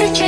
is a